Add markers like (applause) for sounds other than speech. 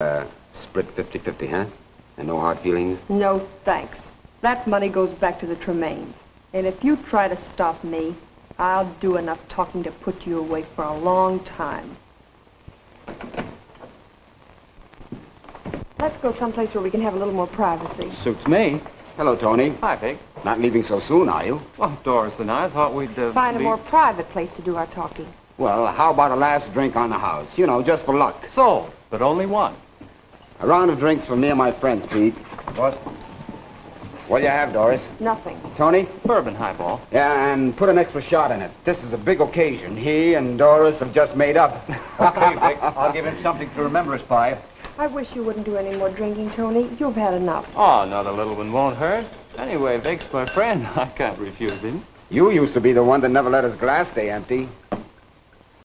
Uh, split 50-50, huh? And no hard feelings? No, thanks. That money goes back to the Tremaines. And if you try to stop me, I'll do enough talking to put you away for a long time. Let's go someplace where we can have a little more privacy. Suits me. Hello, Tony. Hi, Vic. Not leaving so soon, are you? Well, Doris and I thought we'd uh, Find a leave- more private place to do our talking. Well, how about a last drink on the house? You know, just for luck. Sold, but only one. A round of drinks for me and my friends, Pete. What? What do you have, Doris? Nothing. Tony? Bourbon highball. Yeah, and put an extra shot in it. This is a big occasion. He and Doris have just made up. (laughs) Okay, Vic. I'll give him something to remember us by. I wish you wouldn't do any more drinking, Tony. You've had enough. Oh, another little one won't hurt. Anyway, Vic's my friend. (laughs) I can't refuse him. You used to be the one that never let his glass stay empty.